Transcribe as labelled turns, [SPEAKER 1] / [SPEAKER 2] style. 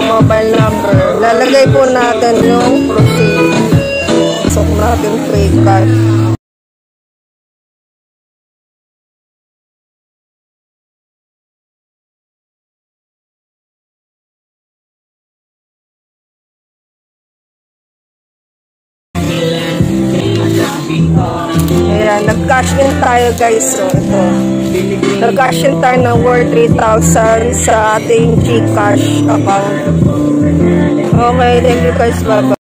[SPEAKER 1] mobile number. Lalagay po natin yung proceed. Pasok natin free cash. Ayan, nag-cash in tayo guys. So, ito. Nag-cash in tayo ng worth 3,000 sa ating Gcash account. Okay, thank you guys. Bye-bye.